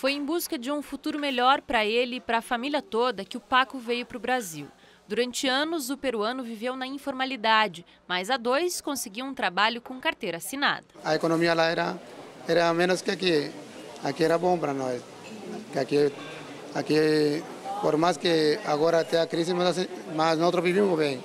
Foi em busca de um futuro melhor para ele e para a família toda que o Paco veio para o Brasil. Durante anos, o peruano viveu na informalidade, mas a dois conseguiu um trabalho com carteira assinada. A economia lá era, era menos que aqui. Aqui era bom para nós. Aqui, aqui, por mais que agora até a crise, mas, mas nós vivimos bem.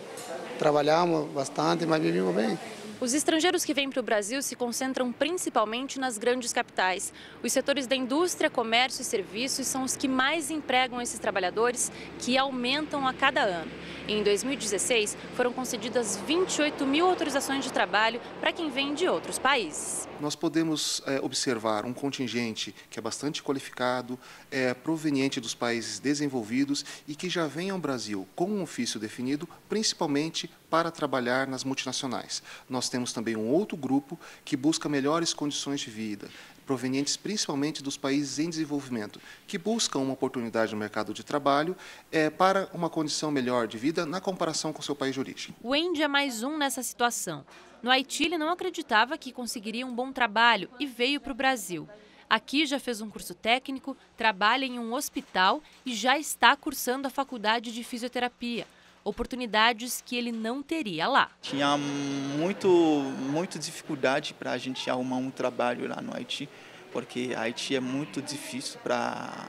Trabalhamos bastante, mas vivimos bem. Os estrangeiros que vêm para o Brasil se concentram principalmente nas grandes capitais. Os setores da indústria, comércio e serviços são os que mais empregam esses trabalhadores, que aumentam a cada ano. Em 2016, foram concedidas 28 mil autorizações de trabalho para quem vem de outros países. Nós podemos é, observar um contingente que é bastante qualificado, é, proveniente dos países desenvolvidos e que já vem ao Brasil com um ofício definido, principalmente para trabalhar nas multinacionais. Nós temos também um outro grupo que busca melhores condições de vida, provenientes principalmente dos países em desenvolvimento, que buscam uma oportunidade no mercado de trabalho é, para uma condição melhor de vida na comparação com seu país de origem. O Andy é mais um nessa situação. No Haiti, ele não acreditava que conseguiria um bom trabalho e veio para o Brasil. Aqui já fez um curso técnico, trabalha em um hospital e já está cursando a faculdade de fisioterapia oportunidades que ele não teria lá. Tinha muito, muito dificuldade para a gente arrumar um trabalho lá no Haiti, porque Haiti é muito difícil para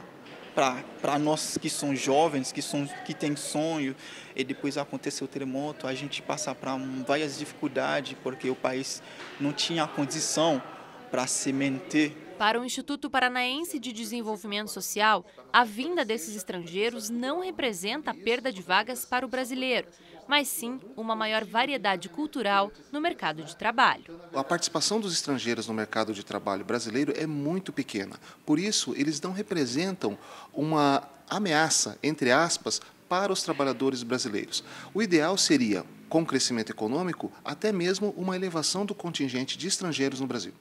para nós que somos jovens, que, são, que tem sonho, e depois aconteceu o terremoto, a gente passa para várias dificuldades, porque o país não tinha condição para se manter para o Instituto Paranaense de Desenvolvimento Social, a vinda desses estrangeiros não representa a perda de vagas para o brasileiro, mas sim uma maior variedade cultural no mercado de trabalho. A participação dos estrangeiros no mercado de trabalho brasileiro é muito pequena. Por isso, eles não representam uma ameaça, entre aspas, para os trabalhadores brasileiros. O ideal seria, com crescimento econômico, até mesmo uma elevação do contingente de estrangeiros no Brasil.